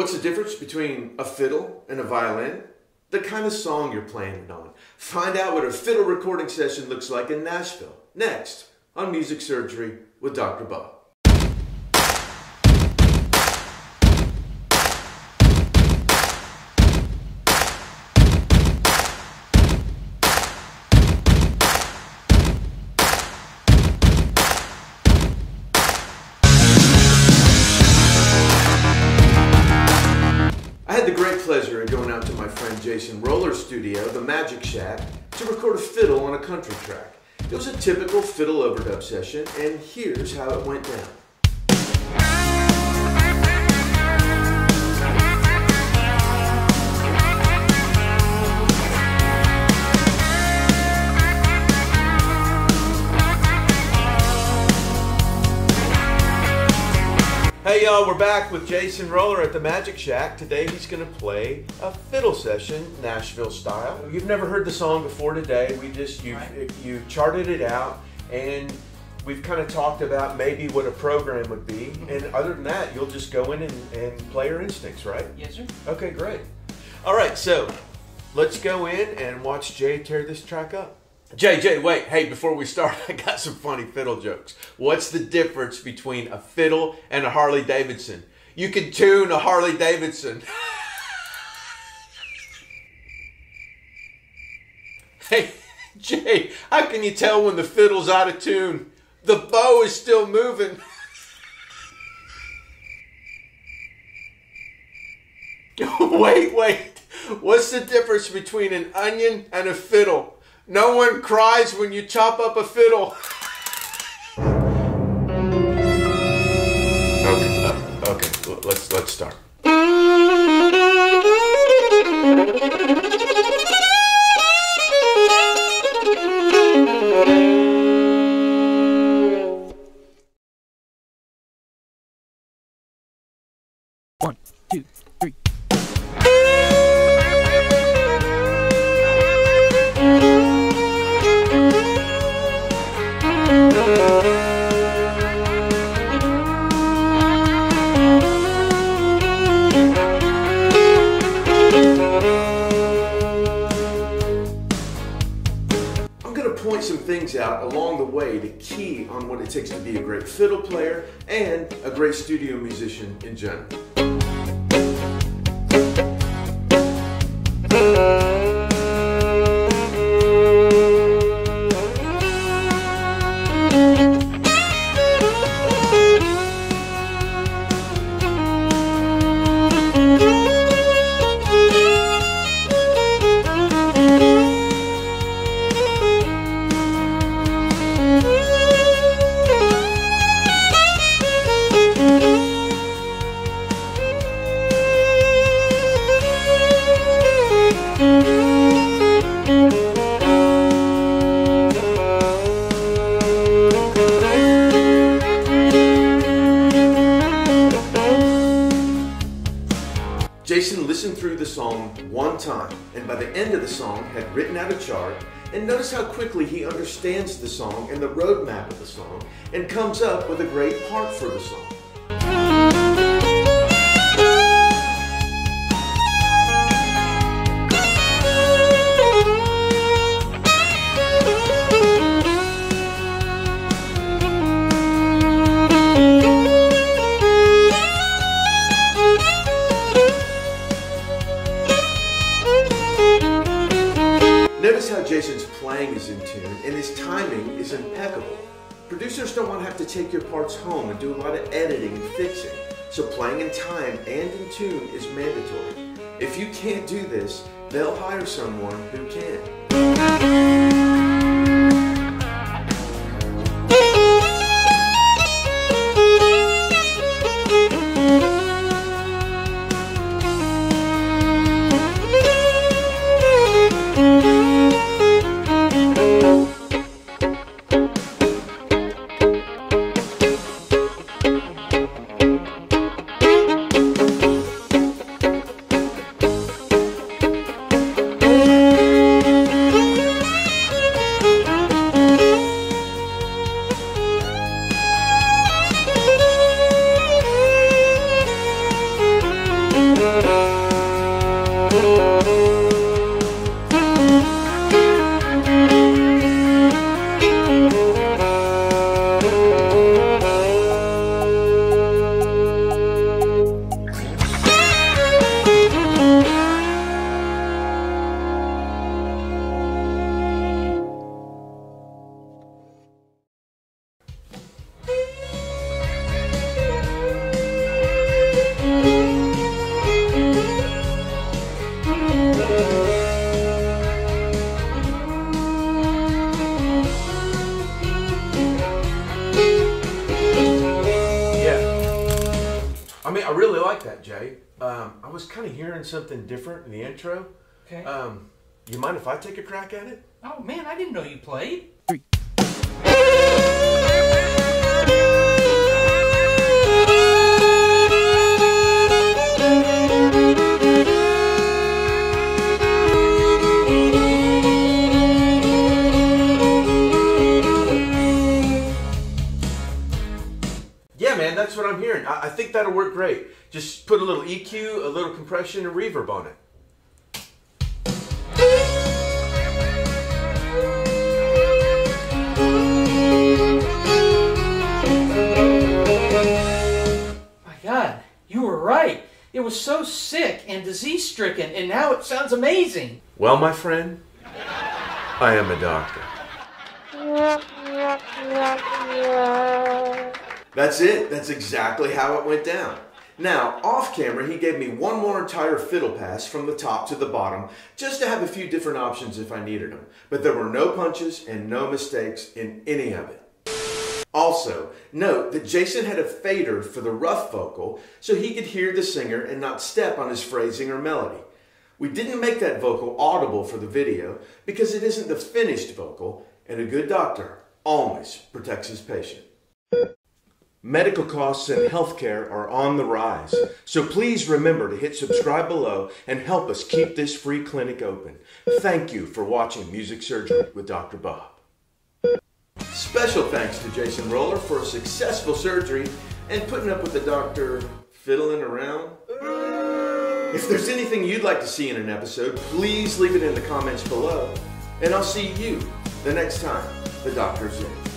What's the difference between a fiddle and a violin? The kind of song you're playing it on. Find out what a fiddle recording session looks like in Nashville. Next on Music Surgery with Dr. Bob. Pleasure of going out to my friend Jason Roller's studio, the Magic Shack, to record a fiddle on a country track. It was a typical fiddle overdub session, and here's how it went down. Back with Jason Roller at the Magic Shack. Today he's going to play a fiddle session, Nashville style. You've never heard the song before today. We just you Right. you charted it out and we've kind of talked about maybe what a program would be. Mm-hmm. And other than that, you'll just go in and, and play your instincts, right? Yes, sir. Okay, great. All right, so let's go in and watch Jay tear this track up. Jay, wait. Hey, before we start, I got some funny fiddle jokes. What's the difference between a fiddle and a Harley Davidson? You can tune a Harley Davidson. hey, Jay, how can you tell when the fiddle's out of tune? The bow is still moving. wait, wait. What's the difference between an onion and a fiddle? No one cries when you chop up a fiddle. okay, uh, okay. l- Let's let's start. One, two, things out along the way to key on what it takes to be a great fiddle player and a great studio musician in general. Jason listened through the song one time and by the end of the song had written out a chart and notice how quickly he understands the song and the roadmap of the song and comes up with a great part for the song. Playing is in tune and his timing is impeccable. Producers don't want to have to take your parts home and do a lot of editing and fixing, so playing in time and in tune is mandatory. If you can't do this, they'll hire someone who can. I really like that, Jay. Um, I was kind of hearing something different in the intro. Okay. Um, you mind if I take a crack at it? Oh man, I didn't know you played. Three, that's what I'm hearing. I, I think that'll work great. Just put a little EQ, a little compression, and reverb on it. My God, you were right. It was so sick and disease stricken, and now it sounds amazing. Well, my friend, I am a doctor. That's it. That's exactly how it went down. Now, off camera, he gave me one more entire fiddle pass from the top to the bottom, just to have a few different options if I needed them. But there were no punches and no mistakes in any of it. Also, note that Jason had a fader for the rough vocal so he could hear the singer and not step on his phrasing or melody. We didn't make that vocal audible for the video because it isn't the finished vocal, and a good doctor always protects his patient. Medical costs and healthcare are on the rise, so please remember to hit subscribe below and help us keep this free clinic open. Thank you for watching Music Surgery with Dr. Bob. Special thanks to Jason Roller for a successful surgery and putting up with the doctor fiddling around. If there's anything you'd like to see in an episode, please leave it in the comments below. And I'll see you the next time the doctor's in.